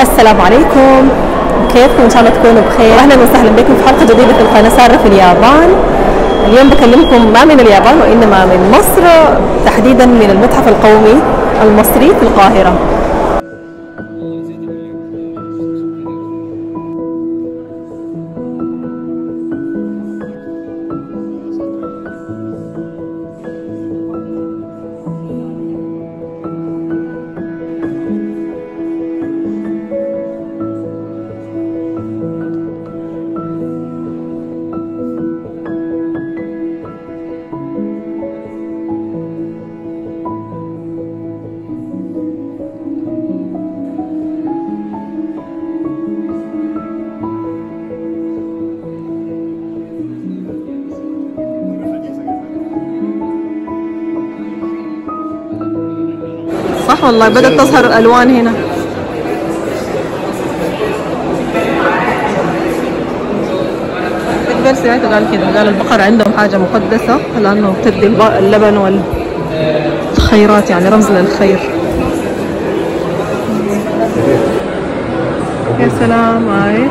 السلام عليكم. كيفكم؟ إن شاء الله تكونوا بخير. أهلا وسهلا بكم في حلقة جديدة في القناة. ساره في اليابان. اليوم بكلمكم ما من اليابان وإنما من مصر تحديدا من المتحف القومي المصري في القاهرة. صح؟ والله بدأت تظهر الألوان هنا. البير سمعته قال كده قال البقر عندهم حاجة مقدسة لأنه بتدي اللبن والخيرات يعني رمز للخير. يا سلام هاي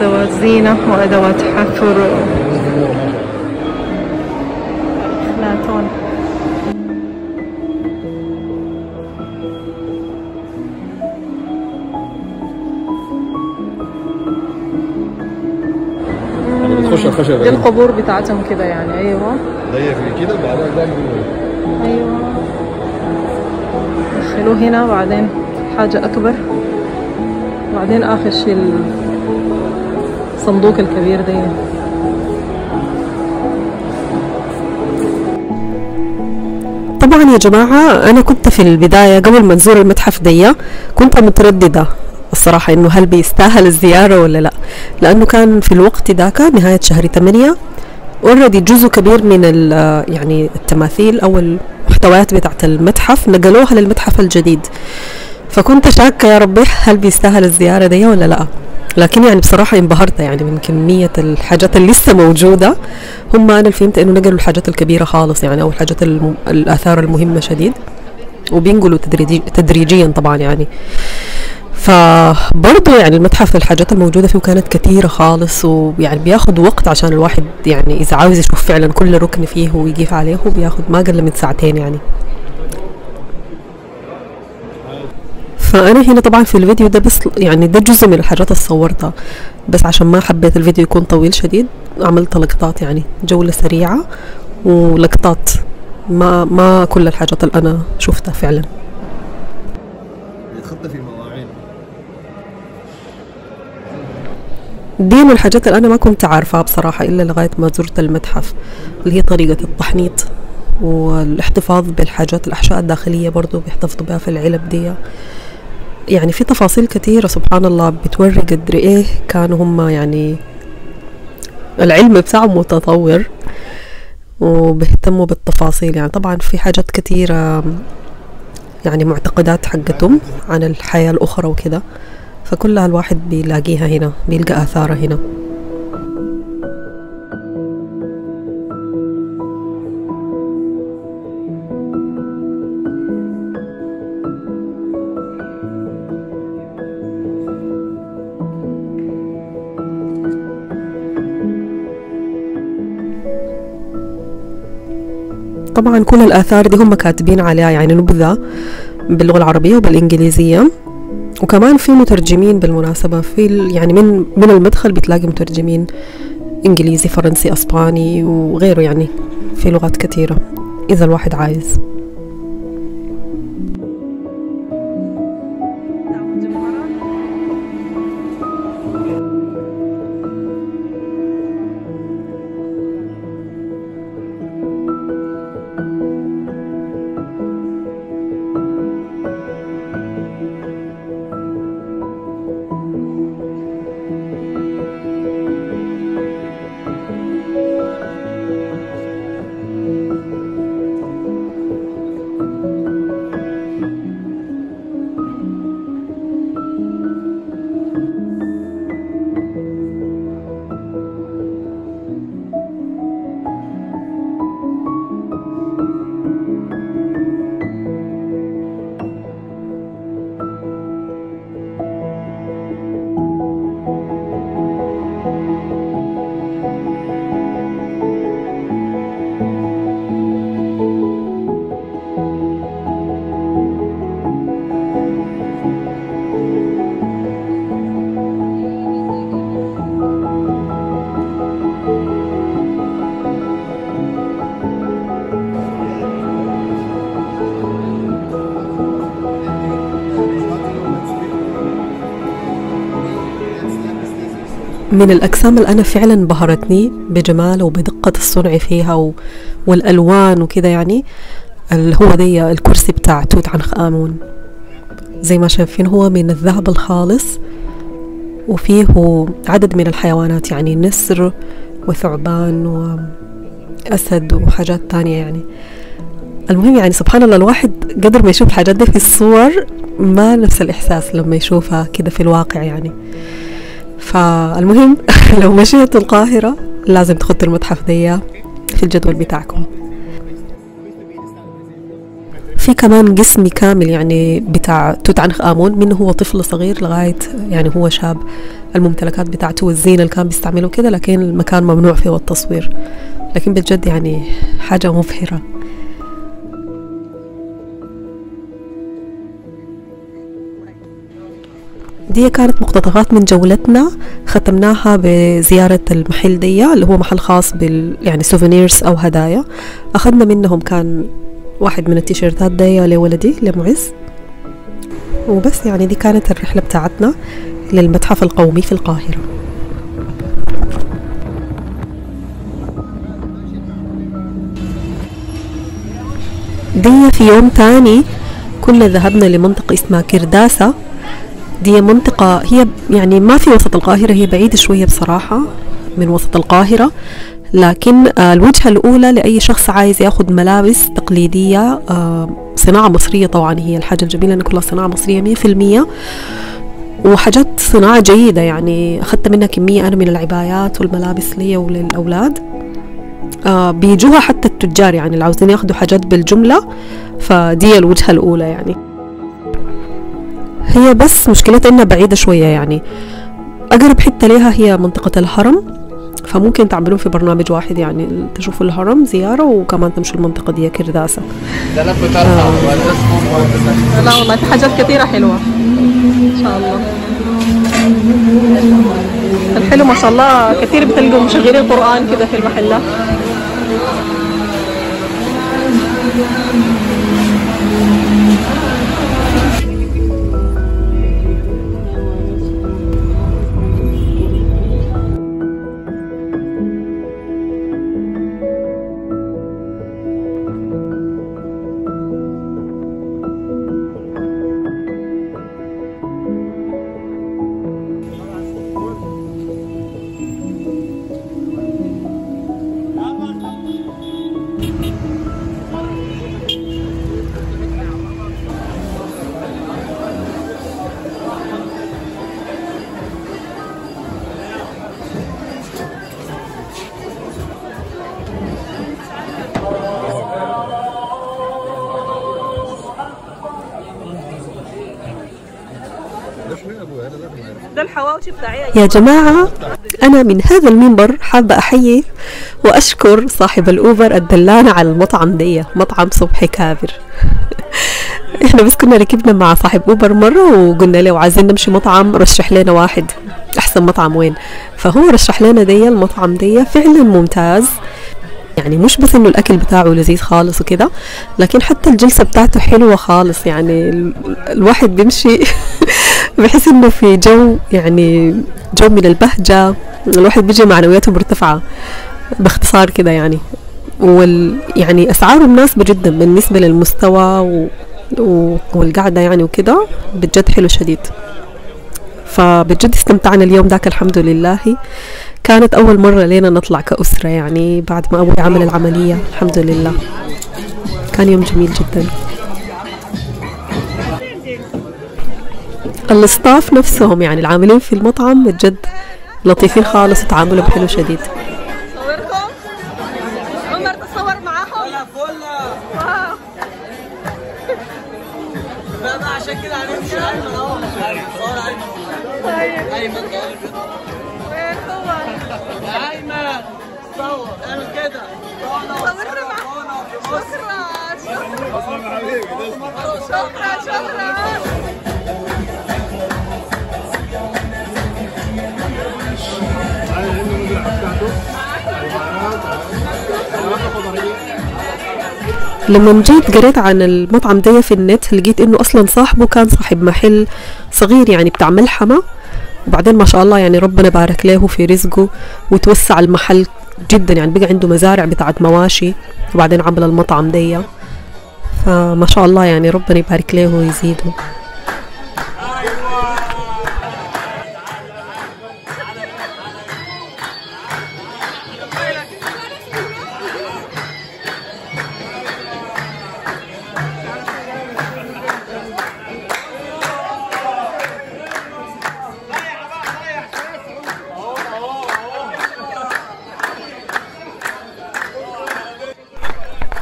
أدوات زينة وأدوات حفر. أفلاطون الخشب دي القبور بتاعتهم كده يعني؟ أيوه. ضيق في كده بعدها ده أيوه. دخلوه هنا بعدين. حاجة أكبر. بعدين آخر شيء الصندوق الكبير ده. طبعا يا جماعة أنا كنت في البداية قبل ما نزور المتحف دي كنت مترددة. الصراحة إنه هل بيستاهل الزيارة ولا لا؟ لأنه كان في الوقت ذاك نهاية شهر 8 اوريدي جزء كبير من يعني التماثيل أو المحتويات بتاعة المتحف نقلوها للمتحف الجديد. فكنت شاكة يا ربي هل بيستاهل الزيارة دي ولا لا. لكن يعني بصراحة انبهرت يعني من كمية الحاجات اللي لسه موجودة. هم أنا فهمت إنه نقلوا الحاجات الكبيرة خالص يعني أو الحاجات. الآثار المهمة شديد. وبينقلوا تدريجي... تدريجيا طبعا يعني. فبرضه يعني المتحف الحاجات الموجودة فيه كانت كثيرة خالص ويعني بياخد وقت عشان الواحد يعني إذا عاوز يشوف فعلا كل ركن فيه ويقيف عليه بياخد ما أقل من ساعتين يعني. فأنا هنا طبعا في الفيديو ده بس يعني ده جزء من الحاجات اللي صورتها. بس عشان ما حبيت الفيديو يكون طويل شديد عملت لقطات يعني جولة سريعة ولقطات ما ما كل الحاجات اللي أنا شفتها فعلا. دي من الحاجات اللي أنا ما كنت عارفاها بصراحة إلا لغاية ما زرت المتحف اللي هي طريقة التحنيط والاحتفاظ بالحاجات الأحشاء الداخلية برضو بيحتفظوا بها في العلب دي. يعني في تفاصيل كثيرة سبحان الله بتوري قدر إيه كانوا هم يعني العلم بتاعهم متطور وبيهتموا بالتفاصيل. يعني طبعا في حاجات كثيرة يعني معتقدات حقتهم عن الحياة الأخرى وكده. فكلها الواحد بيلاقيها هنا بيلقى آثارها هنا. طبعا كل الآثار دي هم كاتبين عليها يعني نبذة باللغة العربية وبالإنجليزية. وكمان في مترجمين بالمناسبة في يعني من من المدخل بتلاقي مترجمين إنجليزي فرنسي أسباني وغيره يعني في لغات كثيرة إذا الواحد عايز. من الأجسام اللي أنا فعلا بهرتني بجمالها وبدقة الصنع فيها و... والألوان وكده يعني اللي هو دي الكرسي بتاع توت عنخ آمون. زي ما شايفين هو من الذهب الخالص وفيه عدد من الحيوانات يعني نسر وثعبان وأسد وحاجات تانية يعني. المهم يعني سبحان الله الواحد قدر ما يشوف الحاجات دي في الصور ما نفس الإحساس لما يشوفها كده في الواقع يعني. فالمهم لو مشيتوا القاهرة لازم تخطوا المتحف دي في الجدول بتاعكم. في كمان قسم كامل يعني بتاع توت عنخ آمون من هو طفل صغير لغاية يعني هو شاب. الممتلكات بتاعته والزينة اللي كان بيستعمله كده لكن المكان ممنوع فيه التصوير. لكن بجد يعني حاجة مبهرة. دي كانت مقتطفات من جولتنا ختمناها بزيارة المحل دي اللي هو محل خاص بال يعني سوفينيرز أو هدايا. أخذنا منهم كان واحد من التيشيرتات دي لولدي لمعز. وبس يعني دي كانت الرحلة بتاعتنا للمتحف القومي في القاهرة. دي في يوم تاني كنا ذهبنا لمنطقة اسمها كرداسة. دي منطقة هي يعني ما في وسط القاهرة هي بعيدة شوية بصراحة من وسط القاهرة. لكن الوجهة الأولى لأي شخص عايز ياخد ملابس تقليدية صناعة مصرية طبعا هي الحاجة الجميلة أن كلها صناعة مصرية مية في المية. وحاجات صناعة جيدة يعني أخذت منها كمية أنا من العبايات والملابس لي وللأولاد. آه بيجوها حتى التجار يعني اللي عاوزين ياخدوا حاجات بالجملة فدي الوجهة الأولى يعني. هي بس مشكلتها إنها بعيدة شوية يعني. أقرب حتة ليها هي منطقة الهرم فممكن تعملون في برنامج واحد يعني تشوفوا الهرم زيارة وكمان تمشوا المنطقة دي ولا اسمه لا والله في حاجات كثيرة حلوة. إن شاء الله. الحلو ما شاء الله كثير بتلقوا مشغلين قرآن كده في المحلات. يا جماعة أنا من هذا المنبر حابة أحيي وأشكر صاحب الأوبر الدلانة على المطعم دي مطعم صبحي كابر إحنا بس كنا ركبنا مع صاحب أوبر مرة وقلنا له عايزين نمشي مطعم رشح لنا واحد. أحسن مطعم وين؟ فهو رشح لنا دي المطعم دي فعلا ممتاز. يعني مش بس إنه الأكل بتاعه لذيذ خالص وكده لكن حتى الجلسة بتاعته حلوة خالص. يعني ال- الواحد بيمشي بحس إنه في جو يعني جو من البهجة الواحد بيجي معنوياته مرتفعة باختصار كده يعني. وال يعني اسعاره مناسبة جدا بالنسبة للمستوى و... و... والقعدة يعني وكده بجد حلو شديد. فبجد استمتعنا اليوم ذاك الحمد لله. كانت أول مرة لينا نطلع كأسرة يعني بعد ما أبوي عمل العملية الحمد لله. كان يوم جميل جدا. الستاف نفسهم يعني العاملين في المطعم بجد لطيفين خالص وتعاملهم حلو شديد معاهم واو. بقى عشان كده ايمن طيب ايمن ايمن صور اعمل كده صورنا معاهم شكرا شكرا شكرا لما جيت قريت عن المطعم ده في النت لقيت إنه أصلا صاحبه كان صاحب محل صغير يعني بتاع ملحمة. وبعدين ما شاء الله يعني ربنا بارك له في رزقه وتوسع المحل جدا يعني بقى عنده مزارع بتاعت مواشي وبعدين عمل المطعم دي. فما شاء الله يعني ربنا يبارك له ويزيده.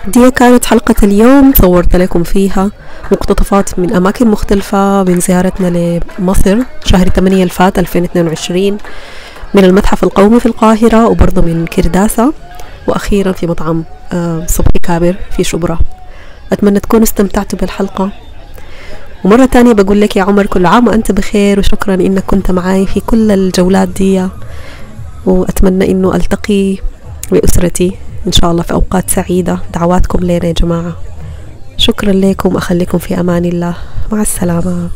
دي كانت حلقة اليوم صورت لكم فيها مقتطفات من أماكن مختلفة من زيارتنا لمصر شهر 8 الفات 2022 من المتحف القومي في القاهرة وبرضه من كرداسة وأخيرا في مطعم آه، صبحي كابر في شبرا. أتمنى تكونوا استمتعتوا بالحلقة. ومرة تانية بقول لك يا عمر كل عام وأنت بخير وشكرا إنك كنت معاي في كل الجولات دي. وأتمنى إنه ألتقي بأسرتي. إن شاء الله في أوقات سعيدة. دعواتكم لنا يا جماعة. شكرا لكم. أخليكم في أمان الله. مع السلامة.